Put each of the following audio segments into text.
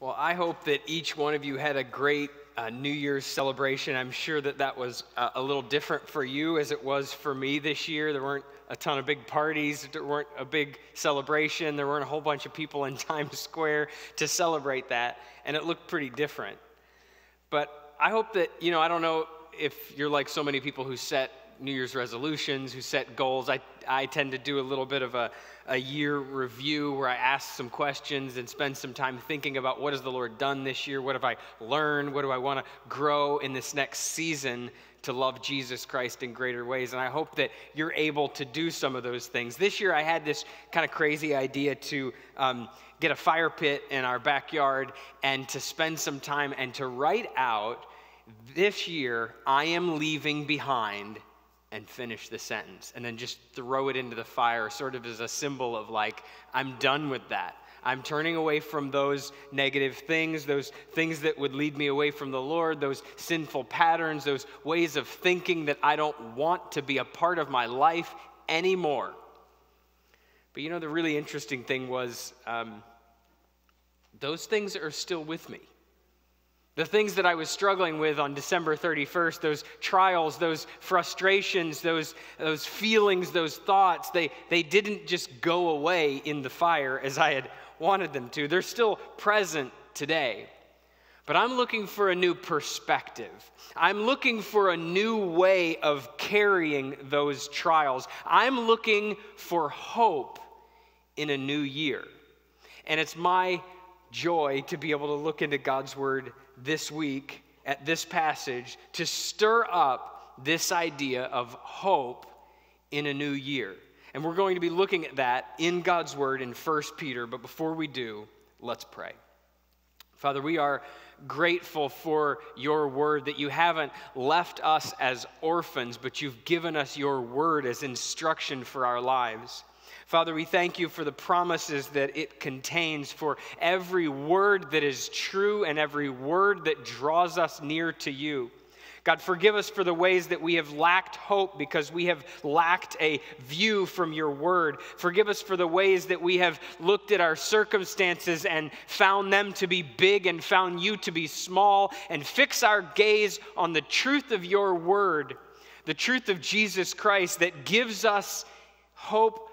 Well, I hope that each one of you had a great uh, New Year's celebration. I'm sure that that was uh, a little different for you as it was for me this year. There weren't a ton of big parties, there weren't a big celebration, there weren't a whole bunch of people in Times Square to celebrate that, and it looked pretty different. But I hope that, you know, I don't know if you're like so many people who set New Year's resolutions, who set goals. I, I tend to do a little bit of a, a year review where I ask some questions and spend some time thinking about what has the Lord done this year? What have I learned? What do I want to grow in this next season to love Jesus Christ in greater ways? And I hope that you're able to do some of those things. This year I had this kind of crazy idea to um, get a fire pit in our backyard and to spend some time and to write out this year I am leaving behind and finish the sentence and then just throw it into the fire, sort of as a symbol of like, I'm done with that. I'm turning away from those negative things, those things that would lead me away from the Lord, those sinful patterns, those ways of thinking that I don't want to be a part of my life anymore. But you know, the really interesting thing was um, those things are still with me. The things that I was struggling with on December 31st, those trials, those frustrations, those, those feelings, those thoughts, they, they didn't just go away in the fire as I had wanted them to. They're still present today. But I'm looking for a new perspective. I'm looking for a new way of carrying those trials. I'm looking for hope in a new year. And it's my joy to be able to look into God's Word this week at this passage to stir up this idea of hope in a new year. And we're going to be looking at that in God's Word in 1 Peter. But before we do, let's pray. Father, we are grateful for your word that you haven't left us as orphans, but you've given us your word as instruction for our lives. Father, we thank you for the promises that it contains, for every word that is true and every word that draws us near to you. God, forgive us for the ways that we have lacked hope because we have lacked a view from your word. Forgive us for the ways that we have looked at our circumstances and found them to be big and found you to be small, and fix our gaze on the truth of your word, the truth of Jesus Christ that gives us hope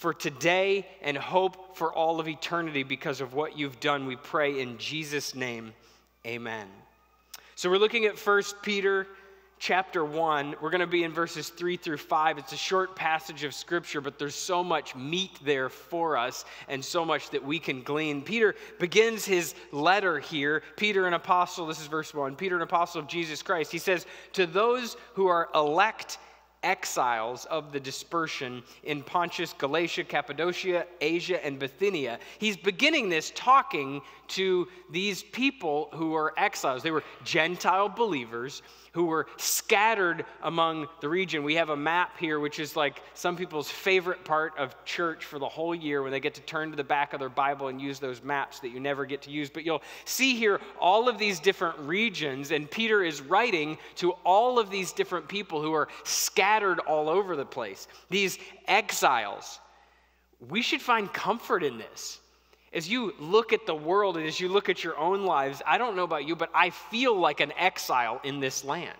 for today and hope for all of eternity because of what you've done. We pray in Jesus' name. Amen. So we're looking at 1 Peter chapter 1. We're going to be in verses 3 through 5. It's a short passage of scripture, but there's so much meat there for us and so much that we can glean. Peter begins his letter here. Peter, an apostle, this is verse 1. Peter, an apostle of Jesus Christ. He says, To those who are elect exiles of the dispersion in Pontus, Galatia, Cappadocia, Asia, and Bithynia. He's beginning this talking to these people who are exiles. They were Gentile believers who were scattered among the region. We have a map here, which is like some people's favorite part of church for the whole year when they get to turn to the back of their Bible and use those maps that you never get to use. But you'll see here all of these different regions, and Peter is writing to all of these different people who are scattered all over the place, these exiles. We should find comfort in this. As you look at the world and as you look at your own lives, I don't know about you, but I feel like an exile in this land.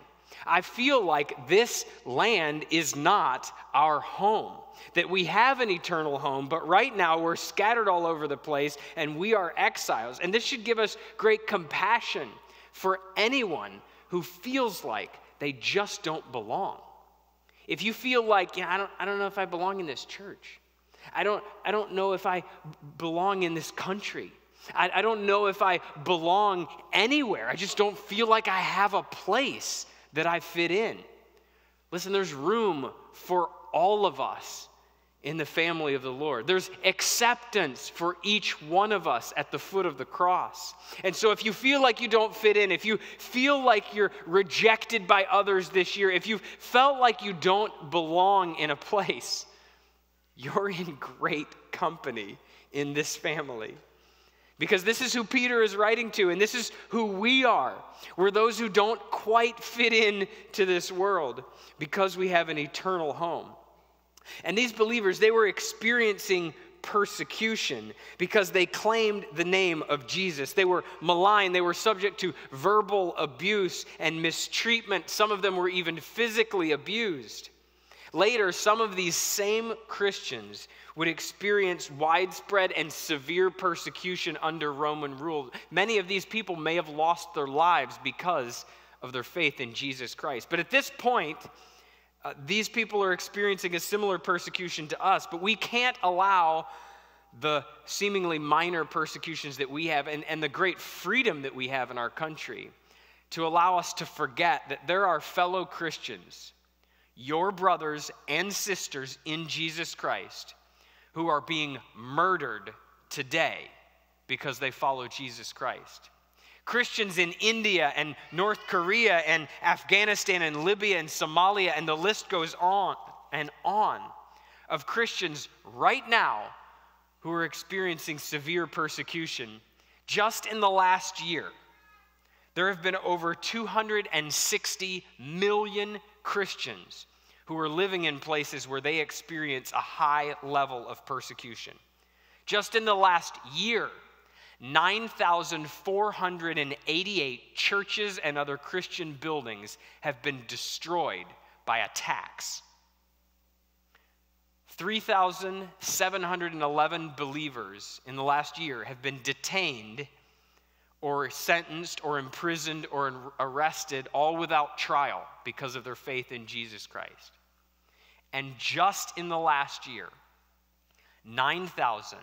I feel like this land is not our home, that we have an eternal home, but right now we're scattered all over the place and we are exiles. And this should give us great compassion for anyone who feels like they just don't belong. If you feel like, yeah, I don't, I don't know if I belong in this church. I don't, I don't know if I belong in this country. I, I don't know if I belong anywhere. I just don't feel like I have a place that I fit in. Listen, there's room for all of us in the family of the Lord. There's acceptance for each one of us at the foot of the cross. And so, if you feel like you don't fit in, if you feel like you're rejected by others this year, if you felt like you don't belong in a place, you're in great company in this family. Because this is who Peter is writing to, and this is who we are. We're those who don't quite fit in to this world because we have an eternal home. And these believers, they were experiencing persecution because they claimed the name of Jesus. They were maligned, they were subject to verbal abuse and mistreatment. Some of them were even physically abused. Later, some of these same Christians would experience widespread and severe persecution under Roman rule. Many of these people may have lost their lives because of their faith in Jesus Christ. But at this point, uh, these people are experiencing a similar persecution to us, but we can't allow the seemingly minor persecutions that we have and, and the great freedom that we have in our country to allow us to forget that there are fellow Christians, your brothers and sisters in Jesus Christ, who are being murdered today because they follow Jesus Christ. Christians in India and North Korea and Afghanistan and Libya and Somalia, and the list goes on and on of Christians right now who are experiencing severe persecution. Just in the last year, there have been over 260 million Christians who are living in places where they experience a high level of persecution. Just in the last year, 9,488 churches and other Christian buildings have been destroyed by attacks. 3,711 believers in the last year have been detained or sentenced or imprisoned or arrested, all without trial because of their faith in Jesus Christ. And just in the last year, 9,000,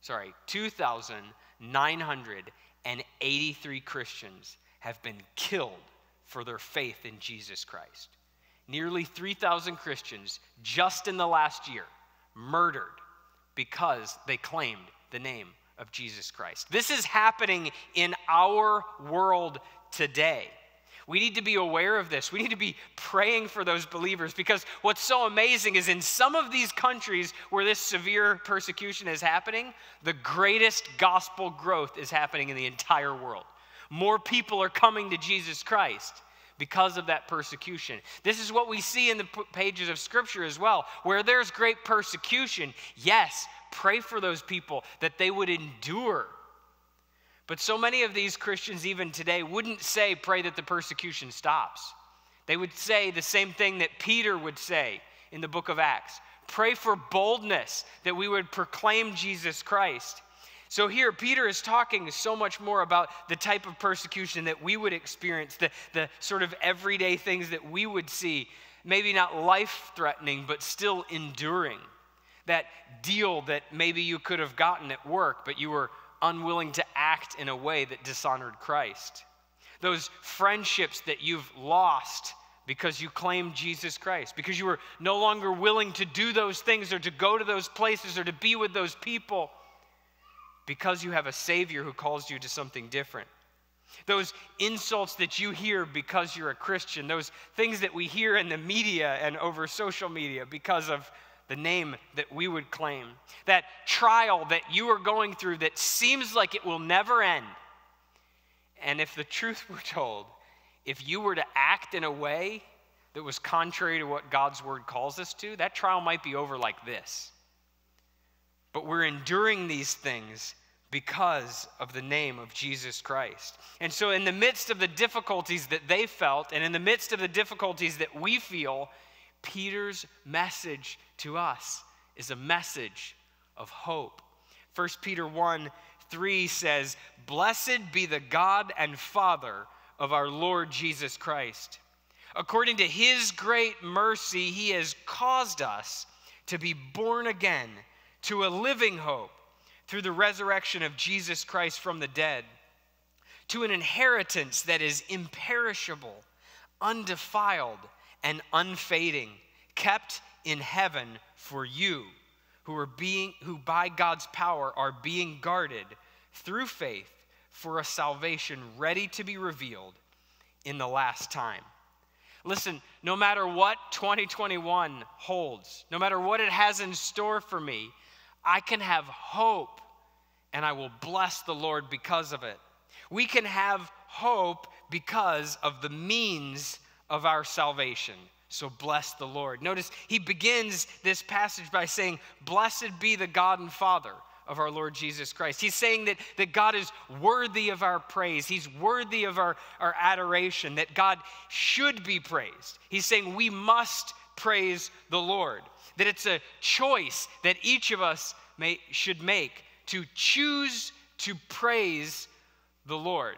sorry, 2,000 983 Christians have been killed for their faith in Jesus Christ. Nearly 3,000 Christians just in the last year murdered because they claimed the name of Jesus Christ. This is happening in our world today. We need to be aware of this. We need to be praying for those believers because what's so amazing is in some of these countries where this severe persecution is happening, the greatest gospel growth is happening in the entire world. More people are coming to Jesus Christ because of that persecution. This is what we see in the pages of Scripture as well. Where there's great persecution, yes, pray for those people that they would endure but so many of these Christians, even today, wouldn't say, pray that the persecution stops. They would say the same thing that Peter would say in the book of Acts pray for boldness that we would proclaim Jesus Christ. So here, Peter is talking so much more about the type of persecution that we would experience, the, the sort of everyday things that we would see, maybe not life threatening, but still enduring. That deal that maybe you could have gotten at work, but you were unwilling to act in a way that dishonored Christ. Those friendships that you've lost because you claimed Jesus Christ, because you were no longer willing to do those things or to go to those places or to be with those people, because you have a Savior who calls you to something different. Those insults that you hear because you're a Christian, those things that we hear in the media and over social media because of the name that we would claim, that trial that you are going through that seems like it will never end. And if the truth were told, if you were to act in a way that was contrary to what God's word calls us to, that trial might be over like this. But we're enduring these things because of the name of Jesus Christ. And so, in the midst of the difficulties that they felt, and in the midst of the difficulties that we feel, Peter's message to us is a message of hope. 1 Peter 1 3 says, Blessed be the God and Father of our Lord Jesus Christ. According to his great mercy, he has caused us to be born again to a living hope through the resurrection of Jesus Christ from the dead, to an inheritance that is imperishable, undefiled, and unfading, kept in heaven for you, who are being who by God's power are being guarded through faith for a salvation ready to be revealed in the last time. Listen, no matter what 2021 holds, no matter what it has in store for me, I can have hope and I will bless the Lord because of it. We can have hope because of the means of our salvation. So bless the Lord. Notice he begins this passage by saying, Blessed be the God and Father of our Lord Jesus Christ. He's saying that, that God is worthy of our praise, He's worthy of our, our adoration, that God should be praised. He's saying we must praise the Lord, that it's a choice that each of us may, should make to choose to praise the Lord.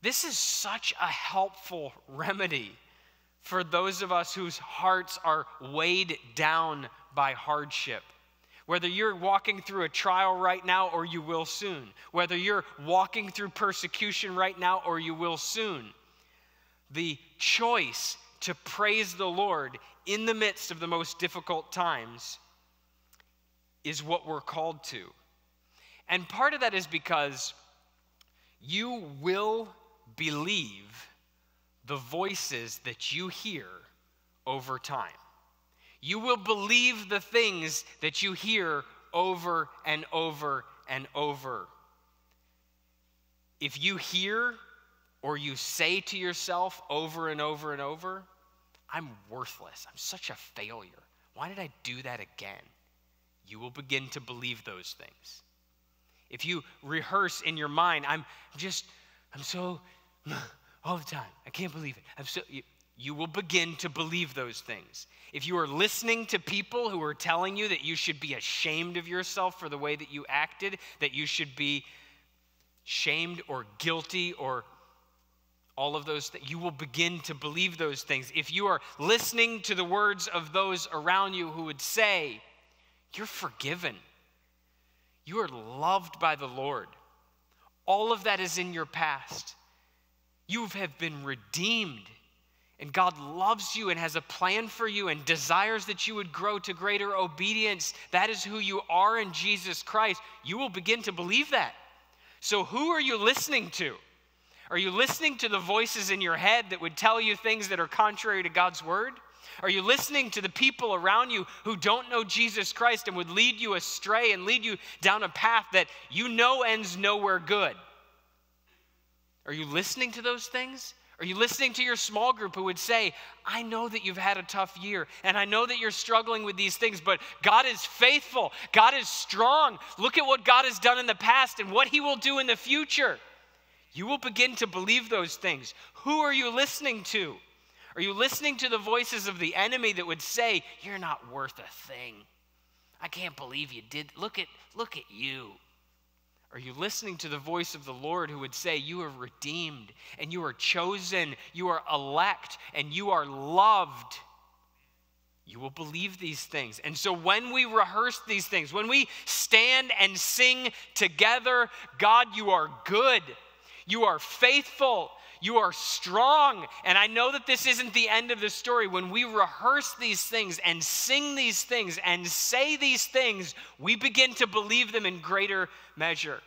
This is such a helpful remedy for those of us whose hearts are weighed down by hardship. Whether you're walking through a trial right now or you will soon, whether you're walking through persecution right now or you will soon, the choice to praise the Lord in the midst of the most difficult times is what we're called to. And part of that is because you will believe the voices that you hear over time. You will believe the things that you hear over and over and over. If you hear or you say to yourself over and over and over, I'm worthless, I'm such a failure, why did I do that again? You will begin to believe those things. If you rehearse in your mind, I'm just, I'm so all the time. I can't believe it. I'm so you, you will begin to believe those things. If you are listening to people who are telling you that you should be ashamed of yourself for the way that you acted, that you should be shamed or guilty or all of those things, you will begin to believe those things. If you are listening to the words of those around you who would say, You're forgiven, you are loved by the Lord, all of that is in your past. You have been redeemed. And God loves you and has a plan for you and desires that you would grow to greater obedience. That is who you are in Jesus Christ. You will begin to believe that. So, who are you listening to? Are you listening to the voices in your head that would tell you things that are contrary to God's word? Are you listening to the people around you who don't know Jesus Christ and would lead you astray and lead you down a path that you know ends nowhere good? Are you listening to those things? Are you listening to your small group who would say, I know that you've had a tough year and I know that you're struggling with these things, but God is faithful. God is strong. Look at what God has done in the past and what He will do in the future. You will begin to believe those things. Who are you listening to? Are you listening to the voices of the enemy that would say, You're not worth a thing? I can't believe you did. Look at, look at you. Are you listening to the voice of the Lord who would say, You are redeemed, and you are chosen, you are elect, and you are loved? You will believe these things. And so when we rehearse these things, when we stand and sing together, God, you are good, you are faithful, you are strong. And I know that this isn't the end of the story. When we rehearse these things and sing these things and say these things, we begin to believe them in greater measure.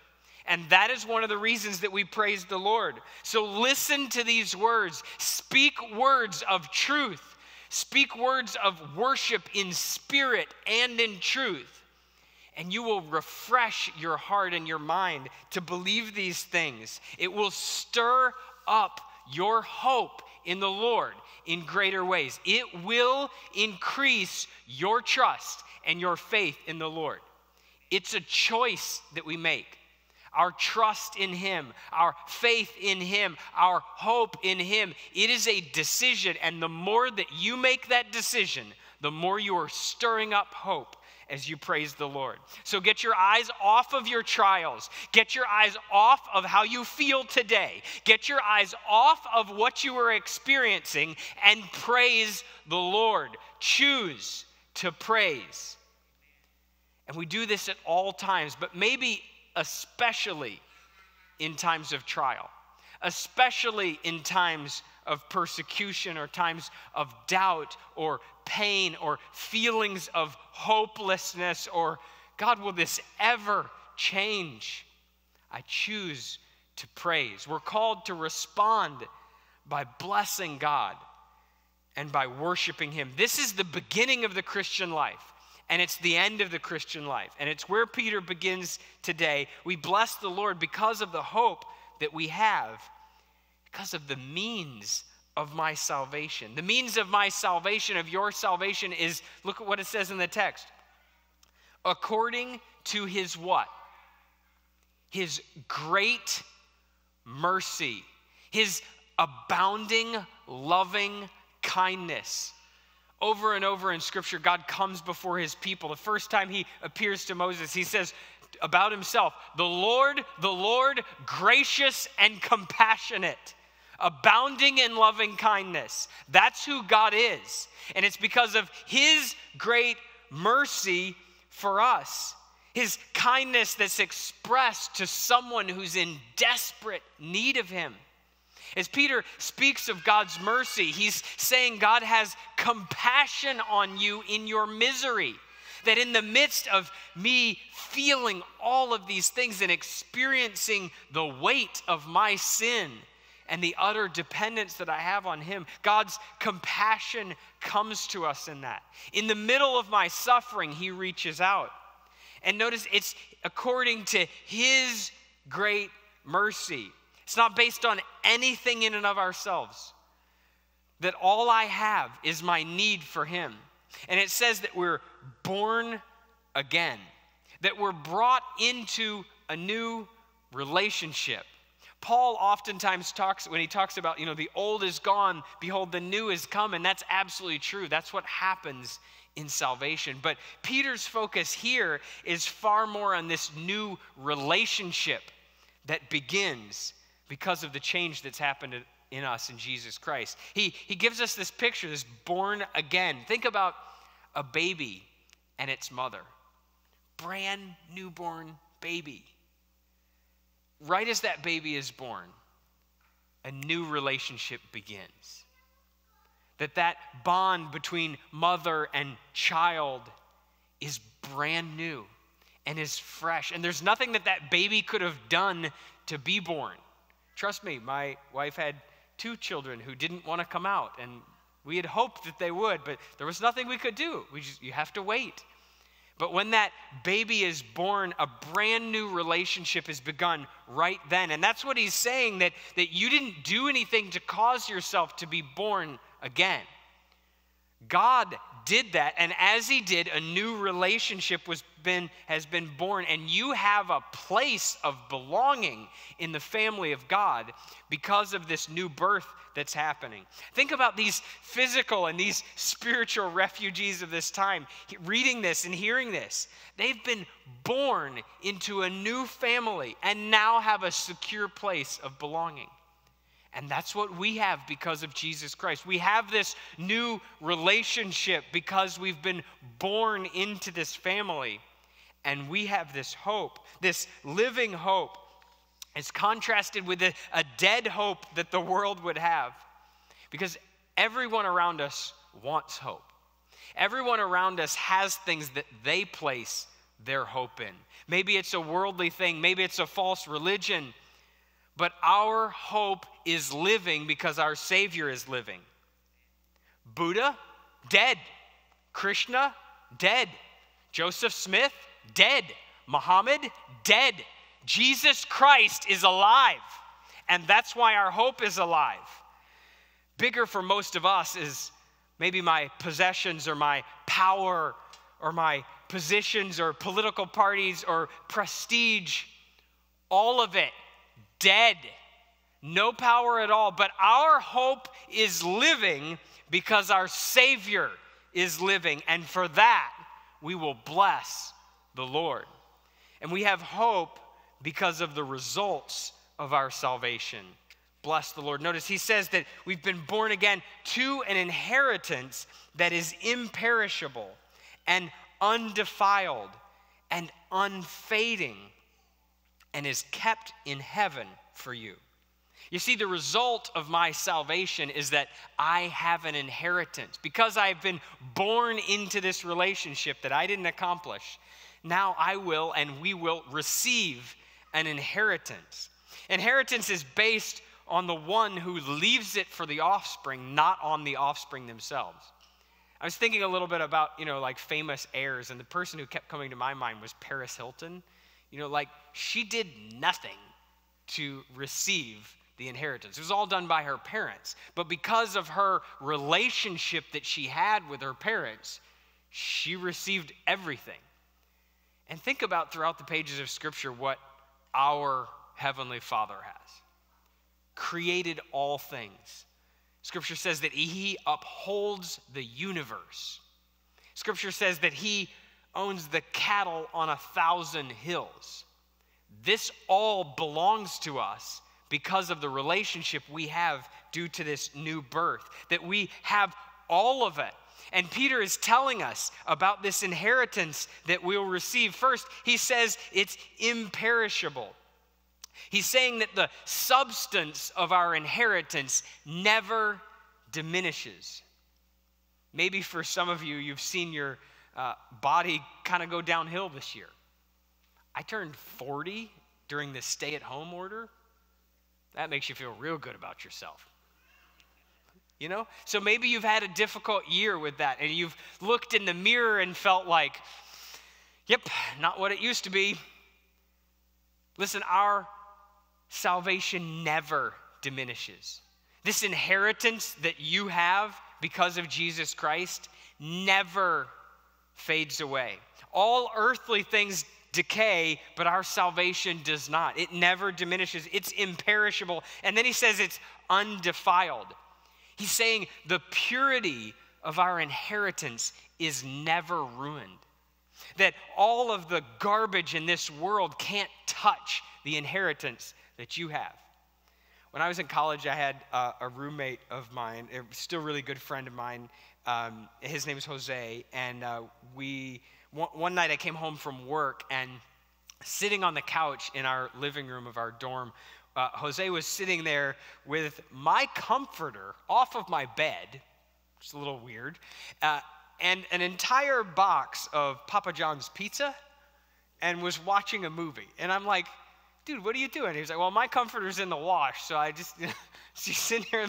And that is one of the reasons that we praise the Lord. So listen to these words. Speak words of truth. Speak words of worship in spirit and in truth and you will refresh your heart and your mind to believe these things. It will stir up your hope in the Lord in greater ways. It will increase your trust and your faith in the Lord. It's a choice that we make. Our trust in Him, our faith in Him, our hope in Him. It is a decision. And the more that you make that decision, the more you are stirring up hope as you praise the Lord. So get your eyes off of your trials. Get your eyes off of how you feel today. Get your eyes off of what you are experiencing and praise the Lord. Choose to praise. And we do this at all times, but maybe especially in times of trial, especially in times of persecution or times of doubt or pain or feelings of hopelessness or God, will this ever change? I choose to praise. We're called to respond by blessing God and by worshiping Him. This is the beginning of the Christian life. And it's the end of the Christian life. And it's where Peter begins today. We bless the Lord because of the hope that we have, because of the means of my salvation. The means of my salvation, of your salvation, is look at what it says in the text. According to his what? His great mercy, his abounding, loving kindness. Over and over in Scripture, God comes before his people. The first time he appears to Moses, he says about himself, The Lord, the Lord, gracious and compassionate abounding in loving kindness. That's who God is. And it's because of His great mercy for us, His kindness that's expressed to someone who's in desperate need of Him. As Peter speaks of God's mercy, he's saying God has compassion on you in your misery. That in the midst of me feeling all of these things and experiencing the weight of my sin, and the utter dependence that I have on Him. God's compassion comes to us in that. In the middle of my suffering, He reaches out. And notice it's according to His great mercy. It's not based on anything in and of ourselves. That all I have is my need for Him. And it says that we're born again, that we're brought into a new relationship. Paul oftentimes talks, when he talks about, you know, the old is gone, behold, the new is come, and that's absolutely true. That's what happens in salvation. But Peter's focus here is far more on this new relationship that begins because of the change that's happened in us in Jesus Christ. He, he gives us this picture, this born again. Think about a baby and its mother. Brand newborn baby right as that baby is born, a new relationship begins. That that bond between mother and child is brand new and is fresh. And there's nothing that that baby could have done to be born. Trust me, my wife had two children who didn't want to come out, and we had hoped that they would, but there was nothing we could do. We just, you have to wait. But when that baby is born, a brand new relationship is begun right then. And that's what he's saying that, that you didn't do anything to cause yourself to be born again. God did that, and as he did, a new relationship was been, has been born, and you have a place of belonging in the family of God because of this new birth that's happening. Think about these physical and these spiritual refugees of this time, reading this and hearing this. They've been born into a new family and now have a secure place of belonging. And that's what we have because of Jesus Christ. We have this new relationship because we've been born into this family. And we have this hope, this living hope It's contrasted with a, a dead hope that the world would have. Because everyone around us wants hope. Everyone around us has things that they place their hope in. Maybe it's a worldly thing, maybe it's a false religion, but our hope is living because our Savior is living. Buddha, dead. Krishna, dead. Joseph Smith, dead. Muhammad, dead. Jesus Christ is alive, and that's why our hope is alive. Bigger for most of us is maybe my possessions or my power or my positions or political parties or prestige. All of it dead. No power at all. But our hope is living because our Savior is living. And for that, we will bless the Lord. And we have hope because of the results of our salvation. Bless the Lord. Notice he says that we've been born again to an inheritance that is imperishable and undefiled and unfading and is kept in heaven for you. You see, the result of my salvation is that I have an inheritance. Because I've been born into this relationship that I didn't accomplish, now I will and we will receive an inheritance. Inheritance is based on the one who leaves it for the offspring, not on the offspring themselves. I was thinking a little bit about, you know, like famous heirs, and the person who kept coming to my mind was Paris Hilton. You know, like she did nothing to receive the inheritance. It was all done by her parents. But because of her relationship that she had with her parents, she received everything. And think about throughout the pages of Scripture what our Heavenly Father has created all things. Scripture says that He upholds the universe. Scripture says that He owns the cattle on a thousand hills. This all belongs to us because of the relationship we have due to this new birth, that we have all of it. And Peter is telling us about this inheritance that we'll receive. First, he says it's imperishable. He's saying that the substance of our inheritance never diminishes. Maybe for some of you, you've seen your uh, body kind of go downhill this year. I turned 40 during the stay at home order. That makes you feel real good about yourself. You know? So maybe you've had a difficult year with that and you've looked in the mirror and felt like, yep, not what it used to be. Listen, our salvation never diminishes. This inheritance that you have because of Jesus Christ never fades away. All earthly things decay, but our salvation does not. It never diminishes, it's imperishable. And then he says it's undefiled. He's saying the purity of our inheritance is never ruined. That all of the garbage in this world can't touch the inheritance that you have. When I was in college, I had uh, a roommate of mine, a still really good friend of mine. Um, his name is Jose, and uh, we one, one night I came home from work and sitting on the couch in our living room of our dorm, uh, Jose was sitting there with my comforter off of my bed, it's a little weird, uh, and an entire box of Papa John's pizza, and was watching a movie. And I'm like, dude, what are you doing? He was like, well, my comforter's in the wash, so I just, so sitting here.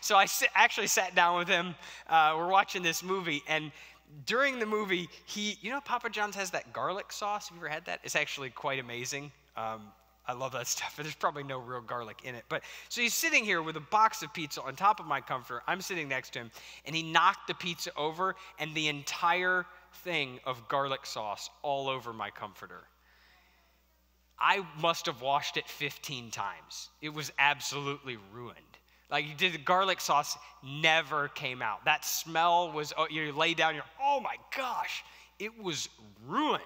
So I actually sat down with him. Uh, we're watching this movie, and during the movie, he, you know, Papa John's has that garlic sauce. Have you ever had that? It's actually quite amazing. Um, I love that stuff, there's probably no real garlic in it. But so he's sitting here with a box of pizza on top of my comforter. I'm sitting next to him, and he knocked the pizza over, and the entire thing of garlic sauce all over my comforter. I must have washed it 15 times. It was absolutely ruined. Like you did the garlic sauce never came out. That smell was, oh, you lay down, you're, oh my gosh, it was ruined.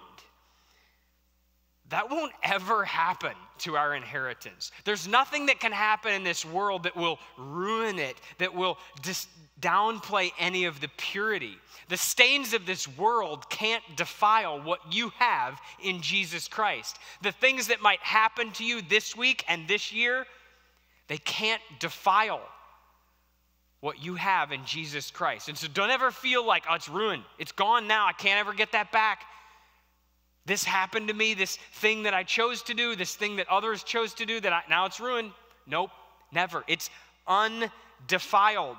That won't ever happen to our inheritance. There's nothing that can happen in this world that will ruin it, that will dis- downplay any of the purity. The stains of this world can't defile what you have in Jesus Christ. The things that might happen to you this week and this year they can't defile what you have in Jesus Christ. And so don't ever feel like, oh, it's ruined. It's gone now. I can't ever get that back. This happened to me, this thing that I chose to do, this thing that others chose to do, that I, now it's ruined. Nope, never. It's undefiled.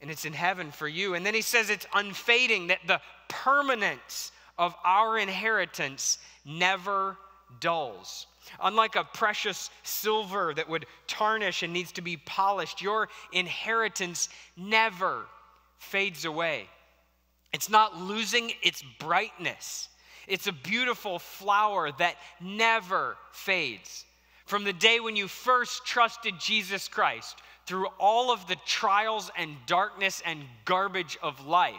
And it's in heaven for you. And then he says it's unfading, that the permanence of our inheritance never dulls. Unlike a precious silver that would tarnish and needs to be polished, your inheritance never fades away. It's not losing its brightness. It's a beautiful flower that never fades. From the day when you first trusted Jesus Christ, through all of the trials and darkness and garbage of life,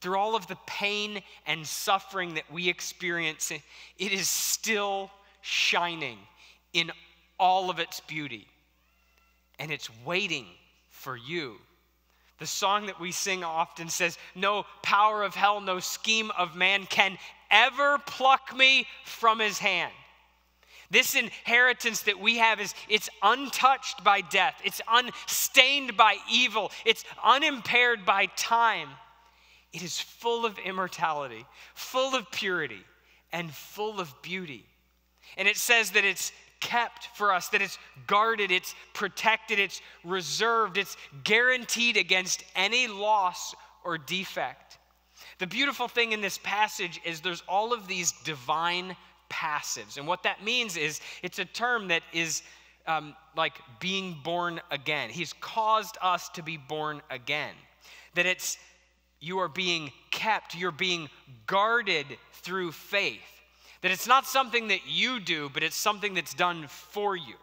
through all of the pain and suffering that we experience, it is still shining in all of its beauty. And it's waiting for you. The song that we sing often says, No power of hell, no scheme of man can ever pluck me from his hand. This inheritance that we have is it's untouched by death. It's unstained by evil. It's unimpaired by time. It is full of immortality, full of purity, and full of beauty. And it says that it's kept for us, that it's guarded, it's protected, it's reserved, it's guaranteed against any loss or defect. The beautiful thing in this passage is there's all of these divine passives. And what that means is it's a term that is um, like being born again. He's caused us to be born again. That it's you are being kept, you're being guarded through faith. That it's not something that you do, but it's something that's done for you.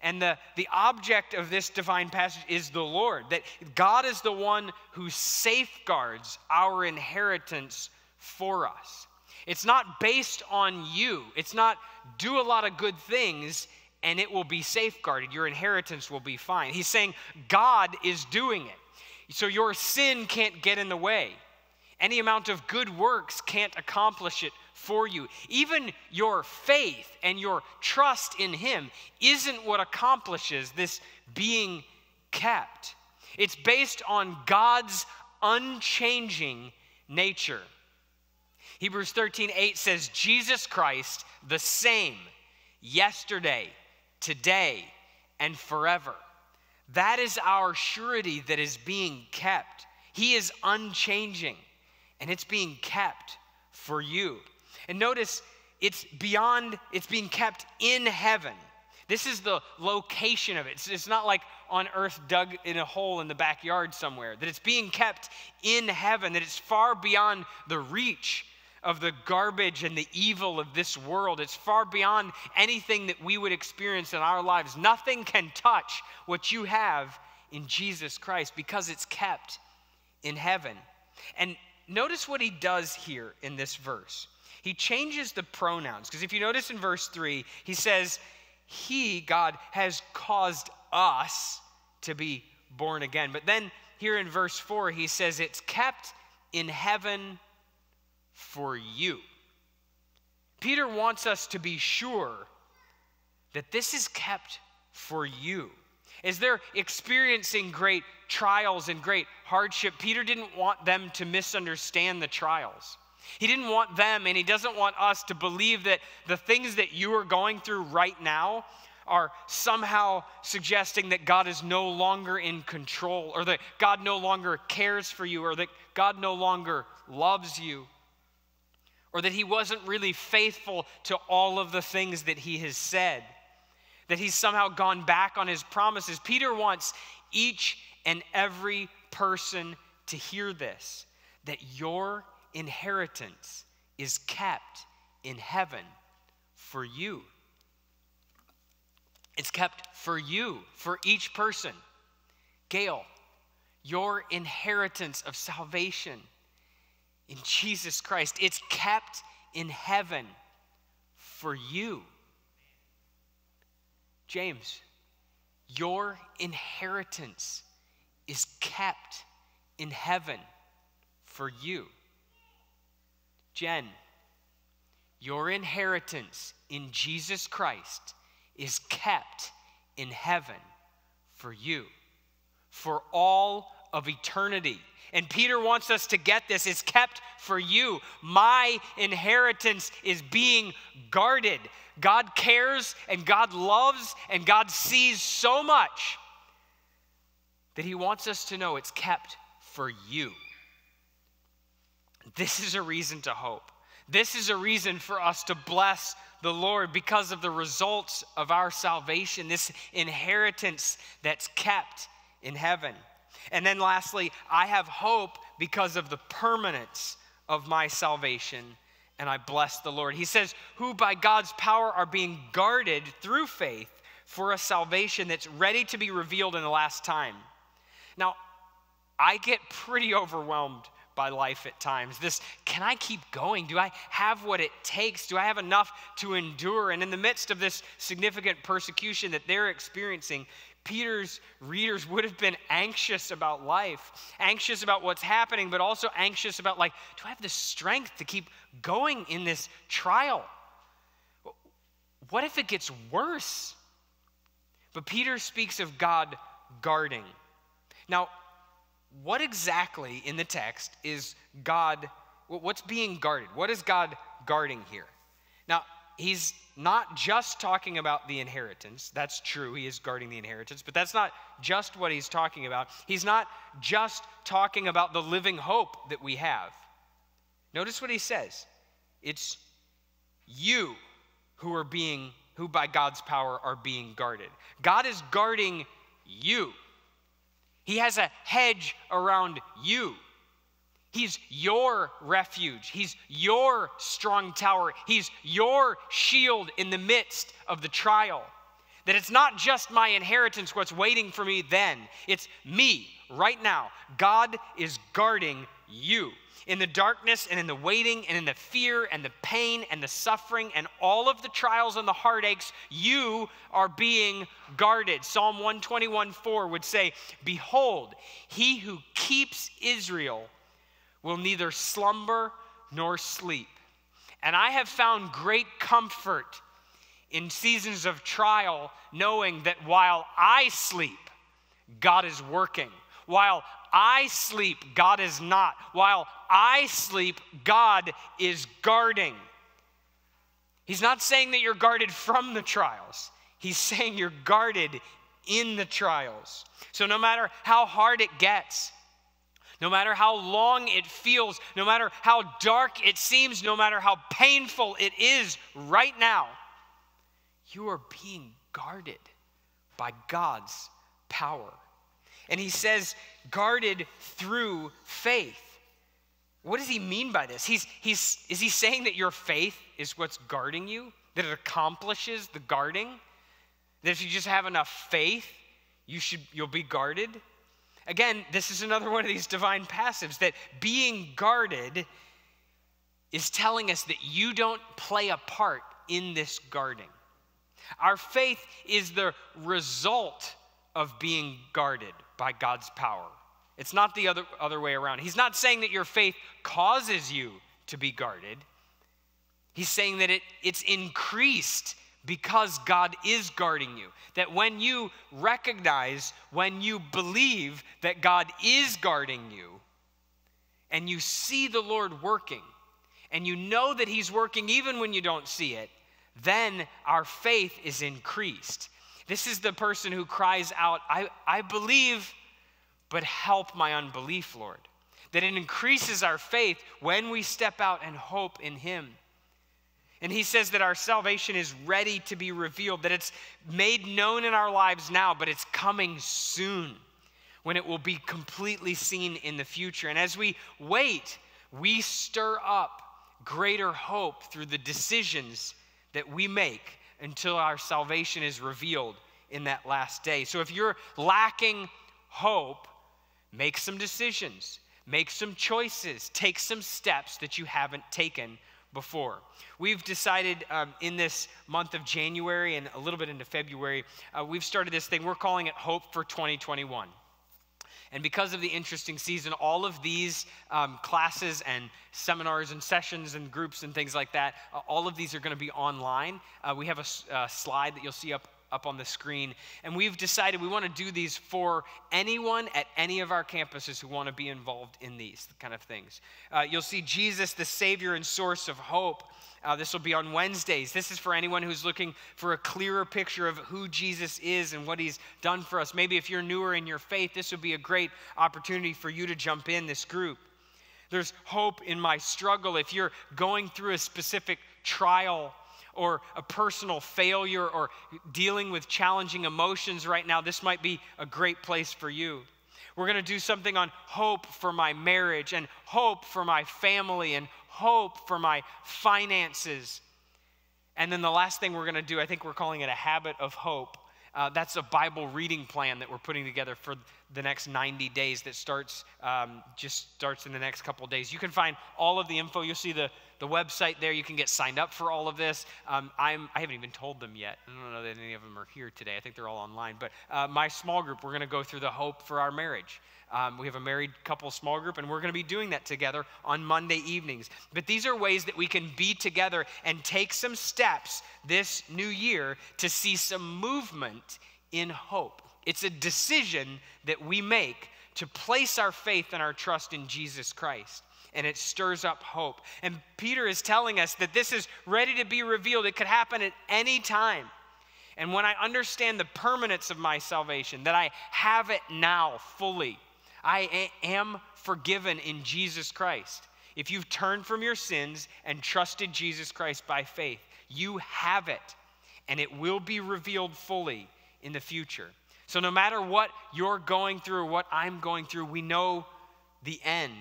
And the, the object of this divine passage is the Lord, that God is the one who safeguards our inheritance for us. It's not based on you, it's not do a lot of good things and it will be safeguarded. Your inheritance will be fine. He's saying God is doing it. So your sin can't get in the way. Any amount of good works can't accomplish it for you. Even your faith and your trust in Him isn't what accomplishes this being kept. It's based on God's unchanging nature. Hebrews 13, 8 says, Jesus Christ, the same, yesterday, today, and forever. That is our surety that is being kept. He is unchanging, and it's being kept for you. And notice it's beyond, it's being kept in heaven. This is the location of it. It's, it's, not like on earth dug in a hole in the backyard somewhere, that it's being kept in heaven, that it's far beyond the reach of the garbage and the evil of this world. It's far beyond anything that we would experience in our lives. Nothing can touch what you have in Jesus Christ because it's kept in heaven. And notice what he does here in this verse. He changes the pronouns because if you notice in verse 3, he says, He, God, has caused us to be born again. But then here in verse 4, he says, It's kept in heaven for you. Peter wants us to be sure that this is kept for you. As they're experiencing great trials and great hardship, Peter didn't want them to misunderstand the trials. He didn't want them, and he doesn't want us to believe that the things that you are going through right now are somehow suggesting that God is no longer in control, or that God no longer cares for you, or that God no longer loves you or that he wasn't really faithful to all of the things that he has said, that he's somehow gone back on his promises. Peter wants each and every person to hear this that your inheritance is kept in heaven for you. It's kept for you, for each person. Gail, your inheritance of salvation in Jesus Christ. It's kept in heaven for you. James, your inheritance is kept in heaven for you. Jen, your inheritance in Jesus Christ is kept in heaven for you for all of eternity. And Peter wants us to get this. It's kept for you. My inheritance is being guarded. God cares and God loves and God sees so much that He wants us to know it's kept for you. This is a reason to hope. This is a reason for us to bless the Lord because of the results of our salvation, this inheritance that's kept in heaven. And then lastly, I have hope because of the permanence of my salvation, and I bless the Lord. He says, Who by God's power are being guarded through faith for a salvation that's ready to be revealed in the last time. Now, I get pretty overwhelmed by life at times. This, can I keep going? Do I have what it takes? Do I have enough to endure? And in the midst of this significant persecution that they're experiencing, Peter's readers would have been anxious about life, anxious about what's happening, but also anxious about, like, do I have the strength to keep going in this trial? What if it gets worse? But Peter speaks of God guarding. Now, what exactly in the text is God, what's being guarded? What is God guarding here? Now, he's not just talking about the inheritance. That's true, he is guarding the inheritance, but that's not just what he's talking about. He's not just talking about the living hope that we have. Notice what he says it's you who are being who by God's power are being guarded. God is guarding you. He has a hedge around you. He's your refuge. He's your strong tower. He's your shield in the midst of the trial. That it's not just my inheritance what's waiting for me then, it's me right now. God is guarding you. In the darkness and in the waiting and in the fear and the pain and the suffering and all of the trials and the heartaches, you are being guarded. Psalm 121 4 would say, Behold, he who keeps Israel will neither slumber nor sleep. And I have found great comfort in seasons of trial, knowing that while I sleep, God is working. While I sleep, God is not. While I sleep, God is guarding. He's not saying that you're guarded from the trials, He's saying you're guarded in the trials. So, no matter how hard it gets, no matter how long it feels, no matter how dark it seems, no matter how painful it is right now, you are being guarded by God's power. And he says, guarded through faith. What does he mean by this? He's, he's, is he saying that your faith is what's guarding you? That it accomplishes the guarding? That if you just have enough faith, you should, you'll be guarded? Again, this is another one of these divine passives that being guarded is telling us that you don't play a part in this guarding. Our faith is the result of being guarded by God's power. It's not the other, other way around. He's not saying that your faith causes you to be guarded. He's saying that it, it's increased because God is guarding you. That when you recognize, when you believe that God is guarding you, and you see the Lord working, and you know that He's working even when you don't see it, then our faith is increased. This is the person who cries out, I, I believe, but help my unbelief, Lord. That it increases our faith when we step out and hope in Him. And he says that our salvation is ready to be revealed, that it's made known in our lives now, but it's coming soon when it will be completely seen in the future. And as we wait, we stir up greater hope through the decisions that we make until our salvation is revealed in that last day. So if you're lacking hope, make some decisions, make some choices, take some steps that you haven't taken before. We've decided um, in this month of January and a little bit into February, uh, we've started this thing. We're calling it Hope for 2021. And because of the interesting season, all of these um, classes and seminars and sessions and groups and things like that, uh, all of these are going to be online. Uh, we have a uh, slide that you'll see up up on the screen. And we've decided we want to do these for anyone at any of our campuses who want to be involved in these kind of things. Uh, you'll see Jesus, the Savior and source of hope. Uh, this will be on Wednesdays. This is for anyone who's looking for a clearer picture of who Jesus is and what he's done for us. Maybe if you're newer in your faith, this would be a great opportunity for you to jump in this group. There's hope in my struggle. If you're going through a specific trial or a personal failure or dealing with challenging emotions right now, this might be a great place for you. We're going to do something on hope for my marriage and hope for my family and hope for my finances. And then the last thing we're going to do, I think we're calling it a habit of hope. Uh, that's a Bible reading plan that we're putting together for the next 90 days that starts um, just starts in the next couple days. You can find all of the info. You'll see the, the website there. You can get signed up for all of this. Um, I'm, I haven't even told them yet. I don't know that any of them are here today. I think they're all online. But uh, my small group, we're going to go through the hope for our marriage. Um, we have a married couple small group, and we're going to be doing that together on Monday evenings. But these are ways that we can be together and take some steps this new year to see some movement in hope. It's a decision that we make to place our faith and our trust in Jesus Christ. And it stirs up hope. And Peter is telling us that this is ready to be revealed. It could happen at any time. And when I understand the permanence of my salvation, that I have it now fully, I am forgiven in Jesus Christ. If you've turned from your sins and trusted Jesus Christ by faith, you have it. and it will be revealed fully in the future. So, no matter what you're going through or what I'm going through, we know the end.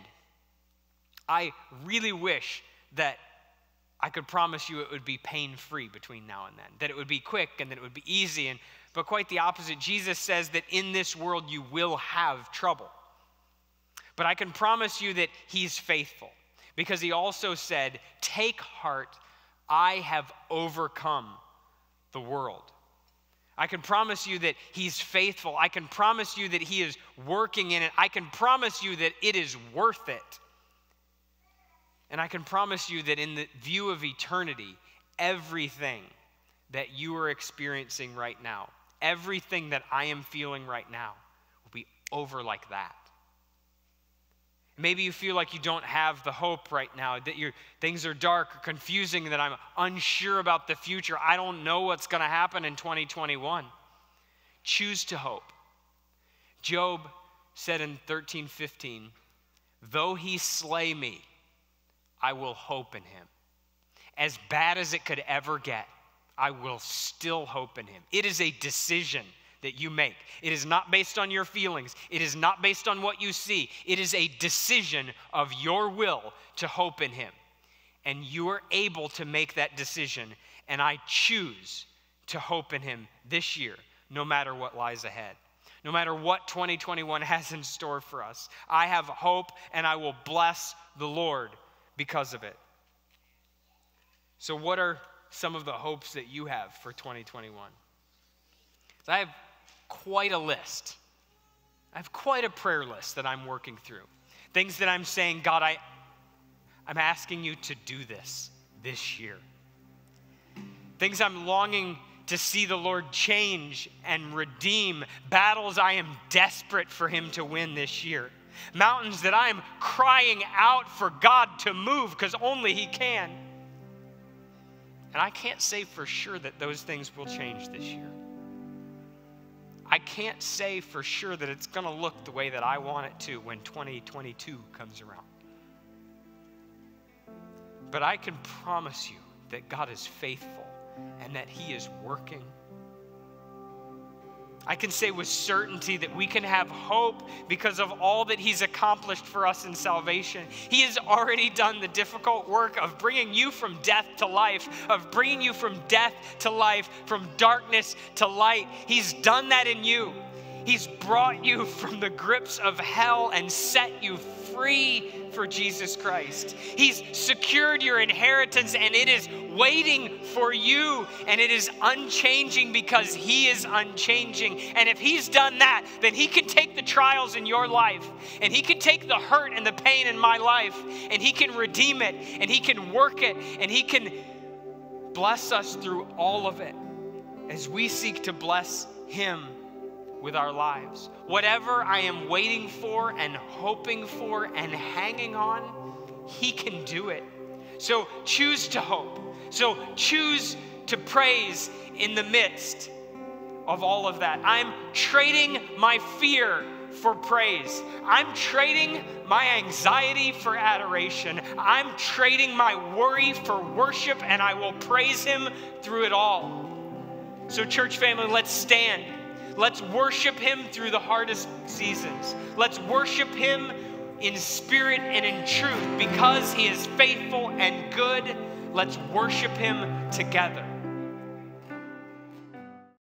I really wish that I could promise you it would be pain free between now and then, that it would be quick and that it would be easy. And, but quite the opposite. Jesus says that in this world you will have trouble. But I can promise you that He's faithful because He also said, Take heart, I have overcome the world. I can promise you that He's faithful. I can promise you that He is working in it. I can promise you that it is worth it. And I can promise you that in the view of eternity, everything that you are experiencing right now, everything that I am feeling right now, will be over like that. Maybe you feel like you don't have the hope right now, that your things are dark or confusing, that I'm unsure about the future. I don't know what's going to happen in 2021. Choose to hope. Job said in 13:15, "Though he slay me, I will hope in him." As bad as it could ever get, I will still hope in him. It is a decision that you make. It is not based on your feelings, it is not based on what you see. It is a decision of your will to hope in Him. And you are able to make that decision. And I choose to hope in Him this year, no matter what lies ahead. No matter what 2021 has in store for us, I have hope and I will bless the Lord because of it. So, what are some of the hopes that you have for 2021? I have quite a list. I have quite a prayer list that I'm working through. Things that I'm saying, God, I, I'm asking you to do this this year. Things I'm longing to see the Lord change and redeem. Battles I am desperate for Him to win this year. Mountains that I am crying out for God to move because only He can. And I can't say for sure that those things will change this year. I can't say for sure that it's going to look the way that I want it to when 2022 comes around. But I can promise you that God is faithful and that He is working I can say with certainty that we can have hope because of all that He's accomplished for us in salvation. He has already done the difficult work of bringing you from death to life, of bringing you from death to life, from darkness to light. He's done that in you. He's brought you from the grips of hell and set you free for Jesus Christ. He's secured your inheritance and it is waiting for you and it is unchanging because He is unchanging. And if He's done that, then He can take the trials in your life and He can take the hurt and the pain in my life and He can redeem it and He can work it and He can bless us through all of it as we seek to bless Him with our lives. Whatever I am waiting for and hoping for and hanging on, He can do it. So choose to hope. So choose to praise in the midst of all of that. I'm trading my fear for praise. I'm trading my anxiety for adoration. I'm trading my worry for worship, and I will praise Him through it all. So, church family, let's stand. Let's worship Him through the hardest seasons. Let's worship Him in spirit and in truth because He is faithful and good. Let's worship Him together.